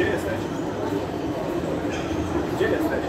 Gdzie jesteś? Gdzie jesteś?